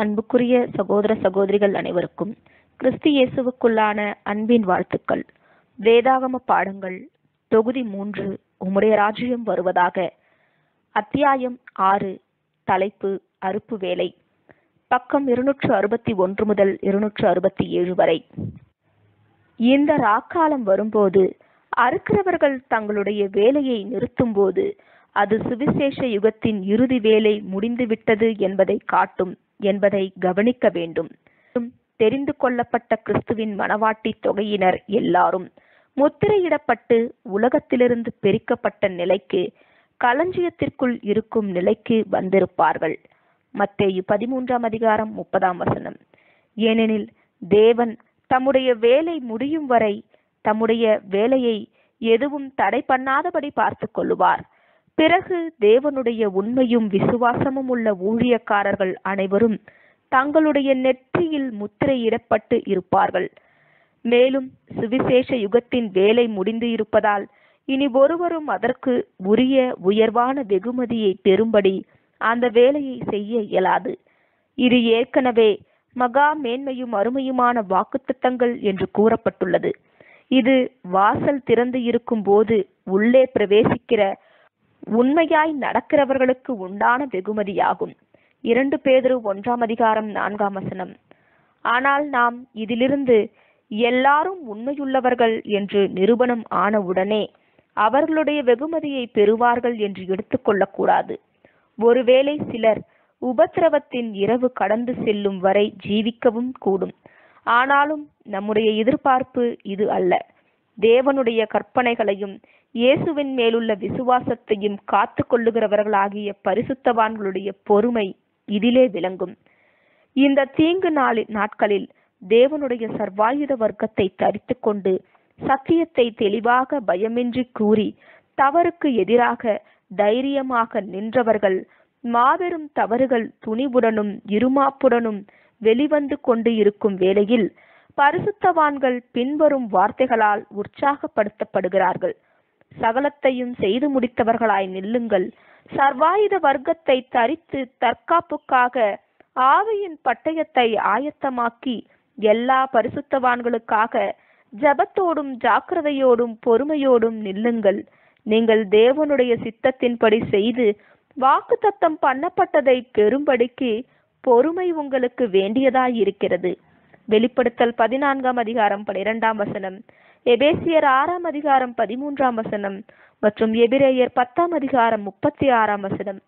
அன்புக்குரிய சகோதர சகோதரிகள் அனைவருக்கும் கிறிஸ்து இயேசுவுக்குள்ளான அன்பின் வாழ்த்துக்கள். வேதாகம பாடங்கள் தொகுதி மூன்று உம்முடைய ராஜ்யம் வருவதாக. அத்தியாயம் ஆறு தலைப்பு அறுப்பு வேலை. பக்கம் இருநூற்று அறுபத்தி ஒன்று முதல் இருநூற்று அறுபத்தி ஏழு வரை. இந்த ராக்காலம் வரும்போது அறுக்கிறவர்கள் தங்களுடைய வேலையை நிறுத்தும்போது அது சுவிசேஷ யுகத்தின் இறுதி வேலை முடிந்துவிட்டது என்பதை காட்டும். என்பதை கவனிக்க வேண்டும். தெரிந்து கொள்ளப்பட்ட கிறிஸ்துவின் மனவாட்டி தொகையினர் எல்லாரும் முத்திரையிடப்பட்டு உலகத்திலிருந்து பிரிக்கப்பட்ட நிலைக்கு களஞ்சியத்திற்குள் இருக்கும் நிலைக்கு வந்திருப்பார்கள். மத்தேயு பதிமூன்றாம் அதிகாரம் முப்பதாம் வசனம். ஏனெனில் தேவன் தம்முடைய வேலை முடியும் வரை தம்முடைய வேலையை எதுவும் தடை பண்ணாதபடி பார்த்து கொள்ளுவார். பிறகு தேவனுடைய உண்மையும் விசுவாசமும் உள்ள ஊழியக்காரர்கள் அனைவரும் தங்களுடைய நெற்றியில் முத்திரையிடப்பட்டு இருப்பார்கள். மேலும் சுவிசேஷ யுகத்தின் வேலை முடிந்து இருப்பதால் இனி ஒருவரும் அதற்கு உரிய உயர்வான வெகுமதியை பெறும்படி அந்த வேலையை செய்ய இயலாது. இது ஏற்கனவே மகா மேன்மையும் அருமையுமான வாக்குத்தத்தங்கள் என்று கூறப்பட்டுள்ளது. இது வாசல் திறந்து இருக்கும் போது உள்ளே பிரவேசிக்கிற உண்மையாய் நடக்கிறவர்களுக்கு உண்டான வெகுமதியாகும். இரண்டு பேதரு ஒன்றாம் அதிகாரம் நான்காம் வசனம். ஆனால் நாம் இதிலிருந்து எல்லாரும் உண்மையுள்ளவர்கள் என்று நிரூபணம் ஆனவுடனே அவர்களுடைய வெகுமதியை பெறுவார்கள் என்று எடுத்துக்கொள்ளக்கூடாது. ஒருவேளை சிலர் உபத்திரவத்தின் இரவு கடந்து செல்லும் வரை ஜீவிக்கவும் கூடும். ஆனாலும் நம்முடைய எதிர்பார்ப்பு இது அல்ல. தேவனுடைய கற்பனைகளையும் இயேசுவின் மேலுள்ள விசுவாசத்தையும் காத்து கொள்ளுகிறவர்களாகிய பரிசுத்தவான்களுடைய பொறுமை இதிலே விளங்கும். இந்த தீங்கு நாளி நாட்களில் தேவனுடைய சர்வாயுத வர்க்கத்தை தரித்து கொண்டு சத்தியத்தை தெளிவாக பயமின்றி கூறி தவறுக்கு எதிராக தைரியமாக நின்றவர்கள் மாபெரும் தவறுகள் துணிவுடனும் இருமாப்புடனும் வெளிவந்து கொண்டு இருக்கும் வேளையில் பரிசுத்தவான்கள் பின்வரும் வார்த்தைகளால் உற்சாகப்படுத்தப்படுகிறார்கள். சகலத்தையும் செய்து முடித்தவர்களாய் நில்லுங்கள். சர்வாயுத வர்க்கத்தை தரித்து தற்காப்புக்காக ஆவியின் பட்டயத்தை ஆயத்தமாக்கி எல்லா பரிசுத்தவான்களுக்காக ஜபத்தோடும் ஜாக்கிரதையோடும் பொறுமையோடும் நில்லுங்கள். நீங்கள் தேவனுடைய சித்தத்தின்படி செய்து வாக்கு தத்தம் பண்ணப்பட்டதை பெறும்படிக்கு பொறுமை உங்களுக்கு வேண்டியதாயிருக்கிறது. வெளிப்படுத்தல் பதினான்காம் அதிகாரம் பனிரெண்டாம் வசனம். எபேசியர் ஆறாம் அதிகாரம் பதிமூன்றாம் வசனம் மற்றும் எபிரேயர் பத்தாம் அதிகாரம் முப்பத்தி ஆறாம் வசனம்.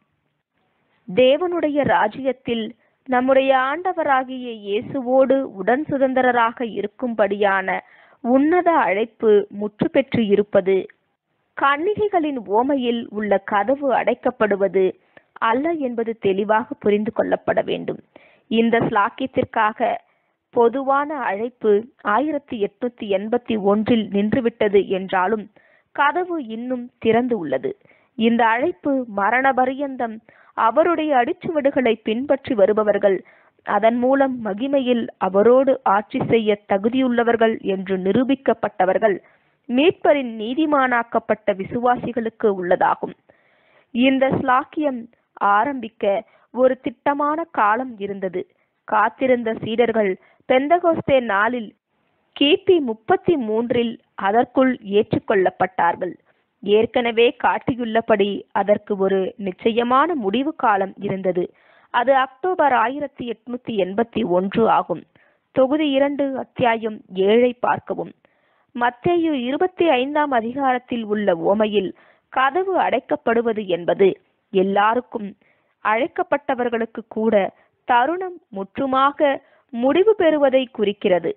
தேவனுடைய ராஜ்யத்தில் நம்முடைய ஆண்டவராகிய இயேசுவோடு உடன் சுதந்திரராக இருக்கும்படியான உன்னத அழைப்பு முற்று பெற்று இருப்பது கன்னிகைகளின் ஓமையில் உள்ள கதவு அடைக்கப்படுவது அல்ல என்பது தெளிவாக புரிந்து கொள்ளப்பட வேண்டும். இந்த ஸ்லாக்கியத்திற்காக பொதுவான அழைப்பு ஆயிரத்தி எட்நூத்தி எண்பத்தி ஒன்றில் நின்றுவிட்டது என்றாலும் கதவு இன்னும் திறந்து உள்ளது இந்த அழைப்பு மரண பரியந்தம் அவருடைய அடிச்சுவடுகளை பின்பற்றி வருபவர்கள் அதன் மூலம் மகிமையில் அவரோடு ஆட்சி செய்ய தகுதியுள்ளவர்கள் என்று நிரூபிக்கப்பட்டவர்கள் மீட்பரின் நீதிமானாக்கப்பட்ட விசுவாசிகளுக்கு உள்ளதாகும். இந்த ஸ்லாக்கியம் ஆரம்பிக்க ஒரு திட்டமான காலம் இருந்தது. காத்திருந்த சீடர்கள் பெந்தகோஸ்தே நாளில் கிபி முப்பத்தி மூன்றில் அதற்குள் ஏற்றுக்கொள்ளப்பட்டார்கள். ஏற்கனவே காட்டியுள்ளபடி அதற்கு ஒரு நிச்சயமான முடிவு காலம் இருந்தது. அது அக்டோபர் ஆயிரத்தி எட்நூத்தி எண்பத்தி ஒன்று ஆகும். தொகுதி இரண்டு அத்தியாயம் ஏழை பார்க்கவும். மத்தேயு இருபத்தி ஐந்தாம் அதிகாரத்தில் உள்ள ஓமையில் கதவு அடைக்கப்படுவது என்பது எல்லாருக்கும் அழைக்கப்பட்டவர்களுக்கு கூட தருணம் முற்றுமாக முடிவு பெறுவதை குறிக்கிறது.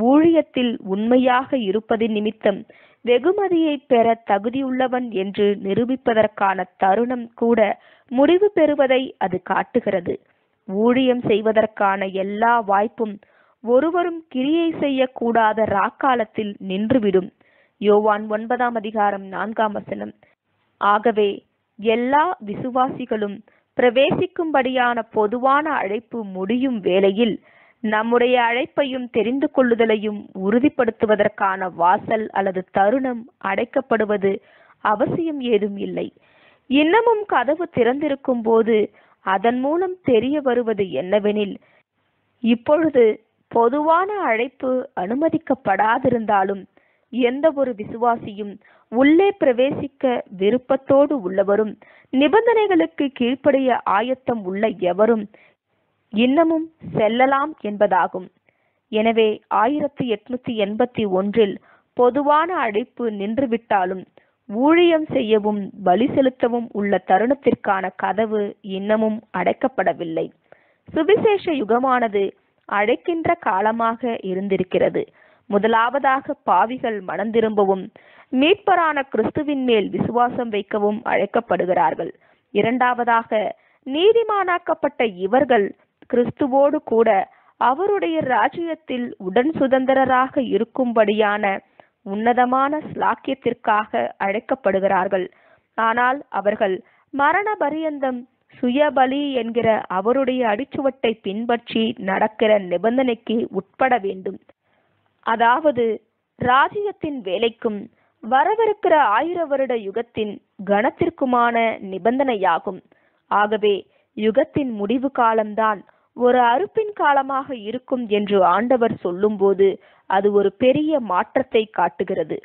ஊழியத்தில் உண்மையாக இருப்பது நிமித்தம் வெகுமதியை பெற தகுதியுள்ளவன் என்று நிரூபிப்பதற்கான தருணம் கூட முடிவு பெறுவதை அது காட்டுகிறது. ஊழியம் செய்வதற்கான எல்லா வாய்ப்பும் ஒருவரும் கிரியை செய்யக்கூடாத ராக்காலத்தில் நின்றுவிடும். யோவான் ஒன்பதாம் அதிகாரம் நான்காம் வசனம். ஆகவே எல்லா விசுவாசிகளும் பிரவேசிக்கும்படியான பொதுவான அழைப்பு முடியும் வேளையில் நம்முடைய அழைப்பையும் தெரிந்து கொள்ளுதலையும் உறுதிப்படுத்துவதற்கான வாசல் அல்லது தருணம் அடைக்கப்படுவது அவசியம் ஏதும் இல்லை. இன்னமும் கதவு திறந்திருக்கும் போது அதன் மூலம் தெரிய வருவது என்னவெனில் இப்பொழுது பொதுவான அழைப்பு அனுமதிக்கப்படாதிருந்தாலும் எந்த ஒரு விசுவாசியும் உள்ளே பிரவேசிக்க விருப்பத்தோடு உள்ளவரும் நிபந்தனைகளுக்கு கீழ்ப்படைய ஆயத்தம் உள்ள எவரும் இன்னமும் செல்லலாம் என்பதாகும். எனவே ஆயிரத்தி எட்நூத்தி எண்பத்தி ஒன்றில் பொதுவான அழைப்பு நின்றுவிட்டாலும் ஊழியம் செய்யவும் பலி செலுத்தவும் உள்ள தருணத்திற்கான கதவு இன்னமும் அடைக்கப்படவில்லை. சுவிசேஷ யுகமானது அழைக்கின்ற காலமாக இருந்திருக்கிறது. முதலாவதாக பாவிகள் மனந்திரும்பவும் மீட்பரான கிறிஸ்துவின் மேல் விசுவாசம் வைக்கவும் அழைக்கப்படுகிறார்கள். இரண்டாவதாக நீதிமானாக்கப்பட்ட இவர்கள் கிறிஸ்துவோடு கூட அவருடைய ராஜ்யத்தில் உடன் சுதந்திரராக இருக்கும்படியான உன்னதமான ஸ்லாக்கியத்திற்காக அழைக்கப்படுகிறார்கள். ஆனால் அவர்கள் மரண பரியந்தம் சுயபலி என்கிற அவருடைய அடிச்சுவட்டை பின்பற்றி நடக்கிற நிபந்தனைக்கு உட்பட வேண்டும். அதாவது ராஜ்யத்தின் வேலைக்கும் வரவிருக்கிற ஆயிர வருட யுகத்தின் கணத்திற்குமான நிபந்தனையாகும். ஆகவே யுகத்தின் முடிவு காலம்தான் ஒரு அறுப்பின் காலமாக இருக்கும் என்று ஆண்டவர் சொல்லும்போது அது ஒரு பெரிய மாற்றத்தை காட்டுகிறது.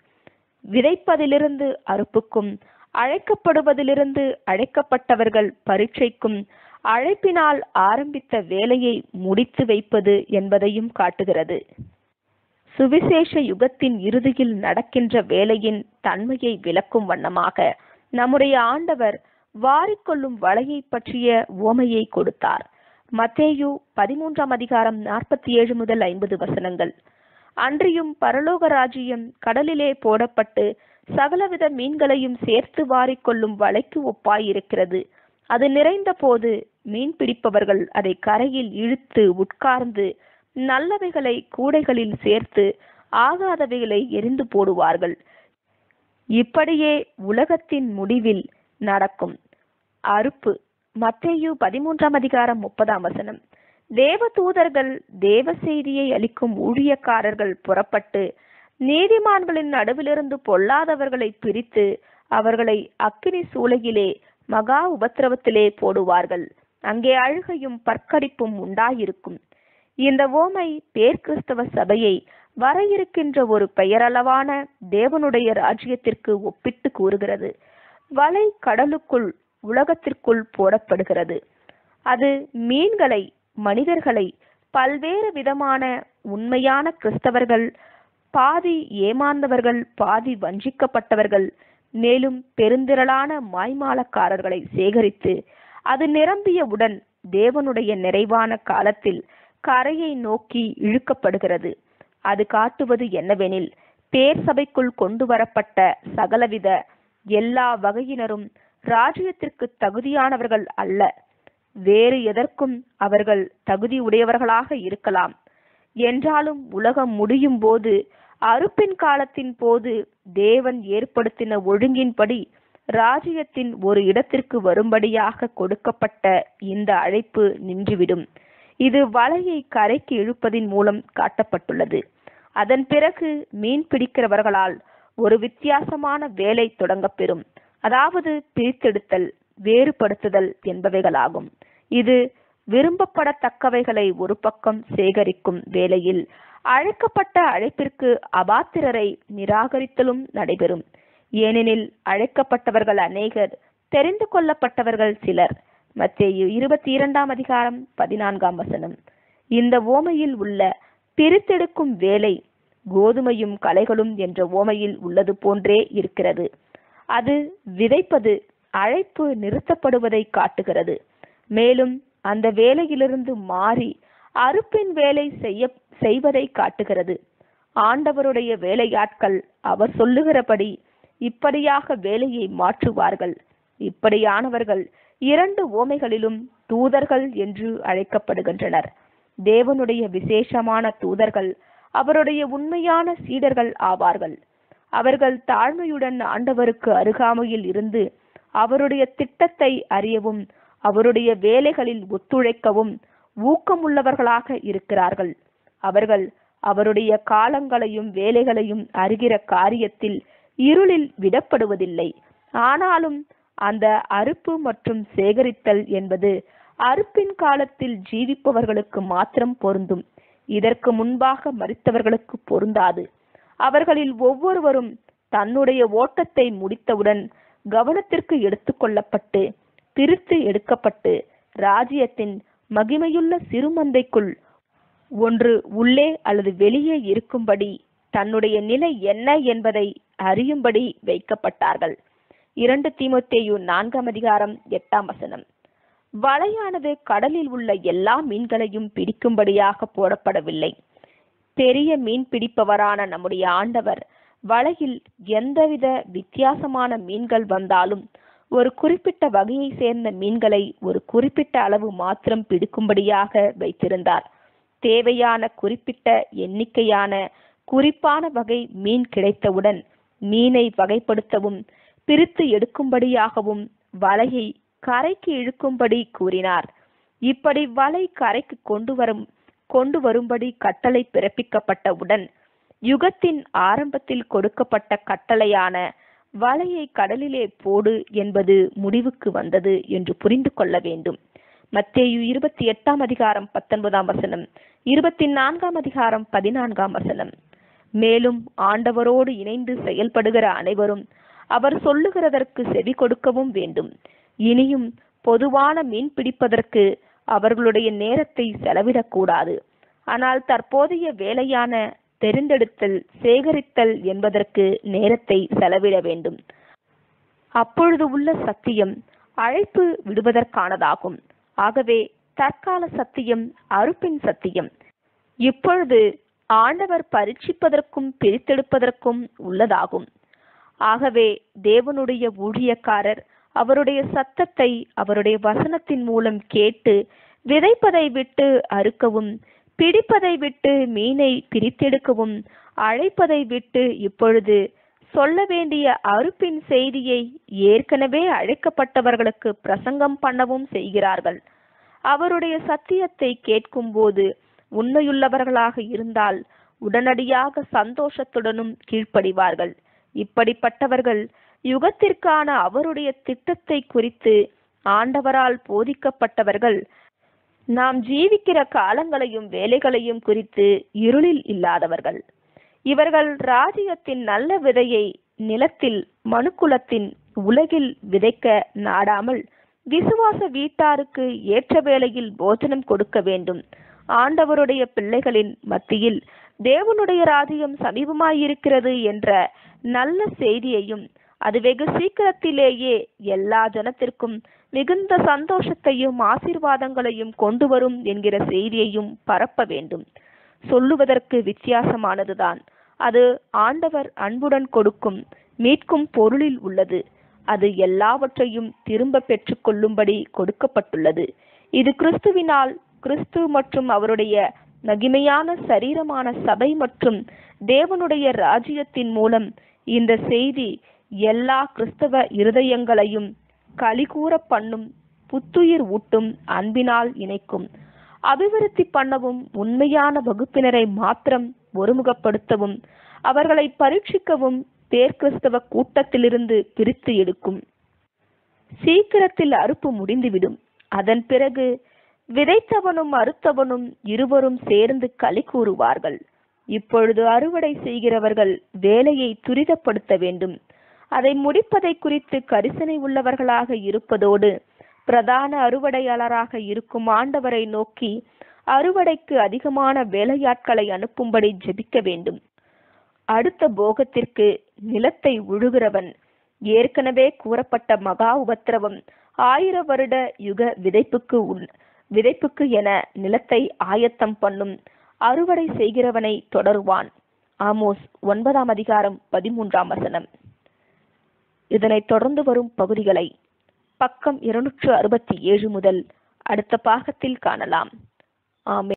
விதைப்பதிலிருந்து அறுப்புக்கும் அழைக்கப்படுவதிலிருந்து அழைக்கப்பட்டவர்கள் பரீட்சைக்கும் அழைப்பினால் ஆரம்பித்த வேலையை முடித்து வைப்பது என்பதையும் காட்டுகிறது. சுவிசேஷ யுகத்தின் இறுதியில் நடக்கின்ற வேலையின் தன்மையை விளக்கும் வண்ணமாக நம்முடைய ஆண்டவர் வாரிக்கொள்ளும் வலையை பற்றிய உவமையை கொடுத்தார். மத்தேயு பதிமூன்றாம் அதிகாரம் நாற்பத்தி ஏழு முதல் ஐம்பது வசனங்கள். அன்றியும் பரலோக ராஜ்யம் கடலிலே போடப்பட்டு சகலவித மீன்களையும் சேர்த்து வாரிக்கொள்ளும் வலைக்கு ஒப்பாயிருக்கிறது. அது நிறைந்த போது மீன் பிடிப்பவர்கள் அதை கரையில் இழுத்து உட்கார்ந்து நல்லவைகளை கூடைகளில் சேர்த்து ஆகாதவைகளை எரிந்து போடுவார்கள். இப்படியே உலகத்தின் முடிவில் நடக்கும் அறுப்பு. மத்தேயு பதிமூன்றாம் அதிகாரம் முப்பதாம் வசனம். தேவ தூதர்கள் தேவ செய்தியை அளிக்கும் ஊழியக்காரர்கள் புறப்பட்டு நீதிமான்களின் நடுவிலிருந்து பொல்லாதவர்களை பிரித்து அவர்களை அக்கினி சூளையிலே மகா உபத்திரவத்திலே போடுவார்கள். அங்கே அழுகையும் பற்கடிப்பும் உண்டாயிருக்கும். இந்த ஓமை பேர்கிறிஸ்தவ சபையை வர இருக்கின்ற ஒரு பெயரளவான தேவனுடைய ராஜ்யத்திற்கு ஒப்பிட்டு கூறுகிறது. வலை கடலுக்குள் உலகத்திற்குள் போடப்படுகிறது. அது மீன்களை மனிதர்களை பல்வேறு விதமான உண்மையான கிறிஸ்தவர்கள் பாதி ஏமாந்தவர்கள் பாதி வஞ்சிக்கப்பட்டவர்கள் மேலும் பெருந்திரளான மாய்மாலக்காரர்களை சேகரித்து அது நிரம்பியவுடன் தேவனுடைய நிறைவான காலத்தில் கரையை நோக்கி இழுக்கப்படுகிறது. அது காட்டுவது என்னவெனில் பேர் சபைக்குள் கொண்டு வரப்பட்ட சகலவித எல்லா வகையினரும் ராஜ்யத்திற்கு தகுதியானவர்கள் அல்ல. வேறு எதற்கும் அவர்கள் தகுதி உடையவர்களாக இருக்கலாம். என்றாலும் உலகம் முடியும் போது அறுப்பின் காலத்தின் போது தேவன் ஏற்படுத்தின ஒழுங்கின்படி ராஜ்யத்தின் ஒரு இடத்திற்கு வரும்படியாக கொடுக்கப்பட்ட இந்த அழைப்பு நின்றுவிடும். இது வலையை கரைக்கு இழுப்பதின் மூலம் காட்டப்பட்டுள்ளது. அதன் பிறகு மீன் பிடிக்கிறவர்களால் ஒரு வித்தியாசமான வேலை தொடங்கப்பெறும். அதாவது பிரித்தெடுத்தல் வேறுபடுத்துதல் என்பவைகளாகும். இது விரும்பப்படத்தக்கவைகளை ஒரு பக்கம் சேகரிக்கும் வேளையில் அழைக்கப்பட்ட அழைப்பிற்கு அபாத்திரரை நிராகரித்தலும் நடைபெறும். ஏனெனில் அழைக்கப்பட்டவர்கள் அநேகர் தெரிந்து கொள்ளப்பட்டவர்கள் சிலர். மத்திய இருபத்தி இரண்டாம் அதிகாரம் பதினான்காம் வசனம். இந்த ஓமையில் உள்ள பிரித்தெடுக்கும் வேலை கோதுமையும் கலைகளும் என்ற ஓமையில் உள்ளது போன்றே இருக்கிறது. அது விதைப்பது அழைப்பு நிறுத்தப்படுவதை காட்டுகிறது. மேலும் அந்த வேலையிலிருந்து மாறி அறுப்பின் வேலை செய்ய செய்வதை காட்டுகிறது. ஆண்டவருடைய வேலையாட்கள் அவர் சொல்லுகிறபடி இப்படியாக வேலையை மாற்றுவார்கள். இப்படியானவர்கள் இரண்டு ஓமைகளிலும் தூதர்கள் என்று அழைக்கப்படுகின்றனர். தேவனுடைய விசேஷமான தூதர்கள் அவருடைய உண்மையான சீடர்கள் ஆவார்கள். அவர்கள் தாழ்மையுடன் ஆண்டவருக்கு அருகாமையில் இருந்து அவருடைய திட்டத்தை அறியவும் அவருடைய வேலைகளில் ஒத்துழைக்கவும் ஊக்கமுள்ளவர்களாக இருக்கிறார்கள். அவர்கள் அவருடைய காலங்களையும் வேலைகளையும் அறிகிற காரியத்தில் இருளில் விடப்படுவதில்லை. ஆனாலும் அந்த அறுப்பு மற்றும் சேகரித்தல் என்பது அறுப்பின் காலத்தில் ஜீவிப்பவர்களுக்கு மாத்திரம் பொருந்தும். இதற்கு முன்பாக மறித்தவர்களுக்கு பொருந்தாது. அவர்களில் ஒவ்வொருவரும் தன்னுடைய ஓட்டத்தை முடித்தவுடன் கவனத்திற்கு எடுத்துக்கொள்ளப்பட்டு பிரித்து எடுக்கப்பட்டு ராஜ்யத்தின் மகிமையுள்ள சிறுமந்தைக்குள் ஒன்று உள்ளே அல்லது வெளியே இருக்கும்படி தன்னுடைய நிலை என்ன என்பதை அறியும்படி வைக்கப்பட்டார்கள். இரண்டு தீமோத்தேயு நான்காம் அதிகாரம் எட்டாம் வசனம். வலையானது கடலில் உள்ள எல்லா மீன்களையும் பிடிக்கும்படியாக போடப்படவில்லை. பெரிய மீன் பிடிப்பவரான நம்முடைய ஆண்டவர். வலையில் எந்தவித வித்தியாசமான மீன்கள் வந்தாலும் ஒரு குறிப்பிட்ட வகையை சேர்ந்த மீன்களை ஒரு குறிப்பிட்ட அளவு மாத்திரம் பிடிக்கும்படியாக வைத்திருந்தார். தேவையான குறிப்பிட்ட எண்ணிக்கையான குறிப்பான வகை மீன் கிடைத்தவுடன் மீனை வகைப்படுத்தவும் பிரித்து எடுக்கும்படியாகவும் வலையை கரைக்கு இழுக்கும்படி கூறினார். இப்படி வலை கரைக்கு கொண்டு வரும் கொண்டு வரும்படி கட்டளை பிறப்பிக்கப்பட்டவுடன் யுகத்தின் ஆரம்பத்தில் கொடுக்கப்பட்ட கட்டளையான வலையை கடலிலே போடு என்பது முடிவுக்கு வந்தது என்று புரிந்து கொள்ள வேண்டும். மத்தேயு இருபத்தி எட்டாம் அதிகாரம் பத்தொன்பதாம் வசனம் இருபத்தி நான்காம் அதிகாரம் பதினான்காம் வசனம். மேலும் ஆண்டவரோடு இணைந்து செயல்படுகிற அனைவரும் அவர் சொல்லுகிறதற்கு செவி கொடுக்கவும் வேண்டும். இனியும் பொதுவான மீன் பிடிப்பதற்கு அவர்களுடைய நேரத்தை செலவிடக்கூடாது. ஆனால் தற்போதைய வேலையான தெரிந்தெடுத்தல் சேகரித்தல் என்பதற்கு நேரத்தை செலவிட வேண்டும். அப்பொழுது உள்ள சத்தியம் அழைப்பு விடுவதற்கானதாகும். ஆகவே தற்கால சத்தியம் அறுப்பின் சத்தியம். இப்பொழுது ஆண்டவர் பரீட்சிப்பதற்கும் பிரித்தெடுப்பதற்கும் உள்ளதாகும். ஆகவே தேவனுடைய ஊழியக்காரர் அவருடைய சத்தத்தை அவருடைய வசனத்தின் மூலம் கேட்டு விதைப்பதை விட்டு அறுக்கவும் பிடிப்பதை விட்டு மீனை பிரித்தெடுக்கவும் அழைப்பதை விட்டு இப்பொழுது சொல்ல வேண்டிய அறுப்பின் செய்தியை ஏற்கனவே அழைக்கப்பட்டவர்களுக்கு பிரசங்கம் பண்ணவும் செய்கிறார்கள். அவருடைய சத்தியத்தை கேட்கும்போது உண்மையுள்ளவர்களாக இருந்தால் உடனடியாக சந்தோஷத்துடனும் கீழ்ப்படிவார்கள். இப்படிப்பட்டவர்கள் யுகத்திற்கான அவருடைய திட்டத்தை குறித்து ஆண்டவரால் போதிக்கப்பட்டவர்கள் நாம் ஜீவிக்கிற காலங்களையும் வேலைகளையும் குறித்து இருளில் இல்லாதவர்கள். இவர்கள் ராஜ்யத்தின் நல்ல விதையை நிலத்தில் மனுக்குலத்தின் உலகில் விதைக்க நாடாமல் விசுவாச வீட்டாருக்கு ஏற்ற வேளையில் போஜனம் கொடுக்க வேண்டும். ஆண்டவருடைய பிள்ளைகளின் மத்தியில் தேவனுடைய ராஜ்யம் சமீபமாயிருக்கிறது என்ற நல்ல செய்தியையும் அது வெகு சீக்கிரத்திலேயே எல்லா ஜனத்திற்கும் மிகுந்த சந்தோஷத்தையும் ஆசீர்வாதங்களையும் கொண்டு வரும் என்கிற செய்தியையும் பரப்ப வேண்டும். சொல்லுவதற்கு வித்தியாசமானதுதான். அது ஆண்டவர் அன்புடன் கொடுக்கும் மீட்கும் பொருளில் உள்ளது. அது எல்லாவற்றையும் திரும்ப பெற்றுக்கொள்ளும்படி கொடுக்கப்பட்டுள்ளது. இது கிறிஸ்துவினால் கிறிஸ்து மற்றும் அவருடைய மகிமையான சரீரமான சபை மற்றும் தேவனுடைய ராஜ்யத்தின் மூலம் இந்த செய்தி எல்லா கிறிஸ்தவ இருதயங்களையும் களிகூற பண்ணும் புத்துயிர் ஊட்டும் அன்பினால் இணைக்கும். அபிவிருத்தி பண்ணவும் உண்மையான வகுப்பினரை மாத்திரம் ஒருமுகப்படுத்தவும் அவர்களை பரீட்சிக்கவும் பேர்கிறிஸ்தவ கூட்டத்திலிருந்து பிரித்து எடுக்கும். சீக்கிரத்தில் அறுப்பு முடிந்துவிடும். அதன் பிறகு விதைத்தவனும் அறுத்தவனும் இருவரும் சேர்ந்து களி கூறுவார்கள். இப்பொழுது அறுவடை செய்கிறவர்கள் வேலையை துரிதப்படுத்த வேண்டும். அதை முடிப்பதை குறித்து கரிசனை உள்ளவர்களாக இருப்பதோடு பிரதான அறுவடையாளராக இருக்கும் ஆண்டவரை நோக்கி அறுவடைக்கு அதிகமான வேலையாட்களை அனுப்பும்படி ஜெபிக்க வேண்டும். அடுத்த போகத்திற்கு நிலத்தை உழுகிறவன் ஏற்கனவே கூறப்பட்ட மகா உபத்திரவம் ஆயிர வருட யுக விதைப்புக்கு உள் விதைப்புக்கு என நிலத்தை ஆயத்தம் பண்ணும் அறுவடை செய்கிறவனை தொடருவான். ஆமோஸ் ஒன்பதாம் அதிகாரம் பதிமூன்றாம் வசனம். இதனைத் தொடர்ந்து வரும் பகுதிகளை பக்கம் இருநூற்று அறுபத்தி ஏழு முதல் அடுத்த பாகத்தில் காணலாம். ஆமே